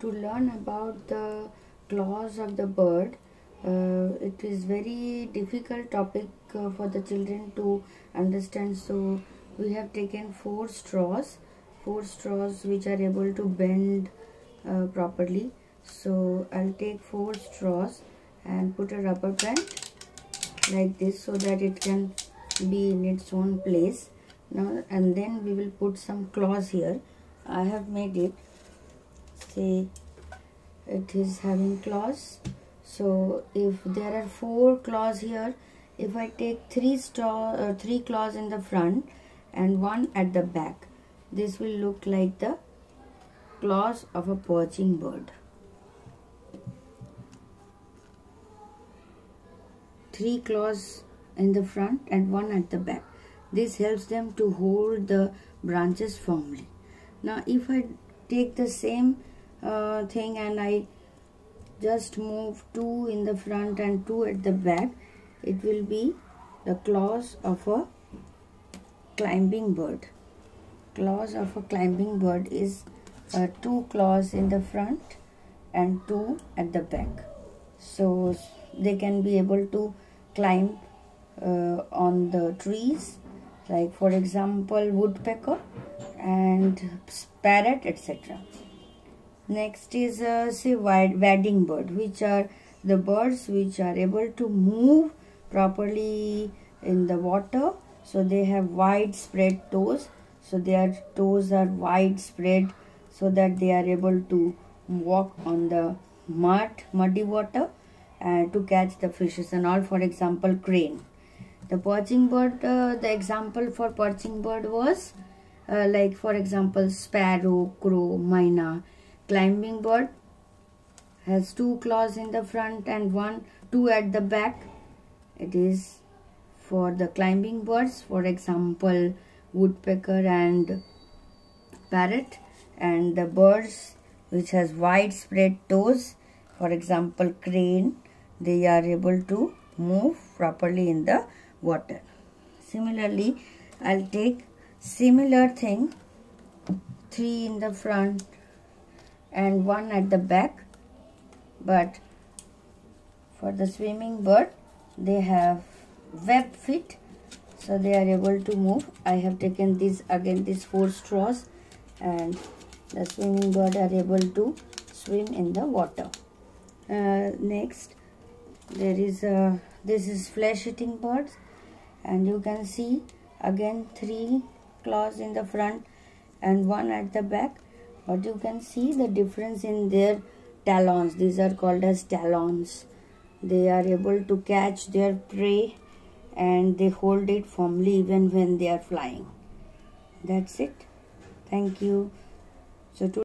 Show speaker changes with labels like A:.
A: to learn about the claws of the bird. Uh, it is very difficult topic uh, for the children to understand. So we have taken four straws four straws which are able to bend uh, properly. So I'll take four straws and put a rubber band like this so that it can be in its own place. Now and then we will put some claws here. I have made it say it is having claws so if there are four claws here if I take three straw uh, three claws in the front and one at the back this will look like the claws of a perching bird. Three claws in the front and one at the back. This helps them to hold the branches firmly. Now if I take the same uh, thing and I just move two in the front and two at the back. It will be the claws of a climbing bird. Claws of a climbing bird is uh, two claws in the front and two at the back. So they can be able to climb uh, on the trees. Like for example woodpecker and parrot etc next is uh, say wading bird which are the birds which are able to move properly in the water. So they have wide spread toes. So their toes are wide spread so that they are able to walk on the mud muddy water and to catch the fishes and all. For example crane. The perching bird uh, the example for perching bird was uh, like for example sparrow crow myna climbing bird has two claws in the front and one two at the back. It is for the climbing birds for example woodpecker and parrot and the birds which has wide spread toes. For example crane they are able to move properly in the water. Similarly i'll take similar thing three in the front and one at the back. But for the swimming bird they have web feet so they are able to move. I have taken this again these four straws and the swimming bird are able to swim in the water. Uh, next there is a this is flesh eating birds and you can see again three claws in the front and one at the back but you can see the difference in their talons. These are called as talons. They are able to catch their prey and they hold it firmly even when they are flying. That's it. Thank you. So to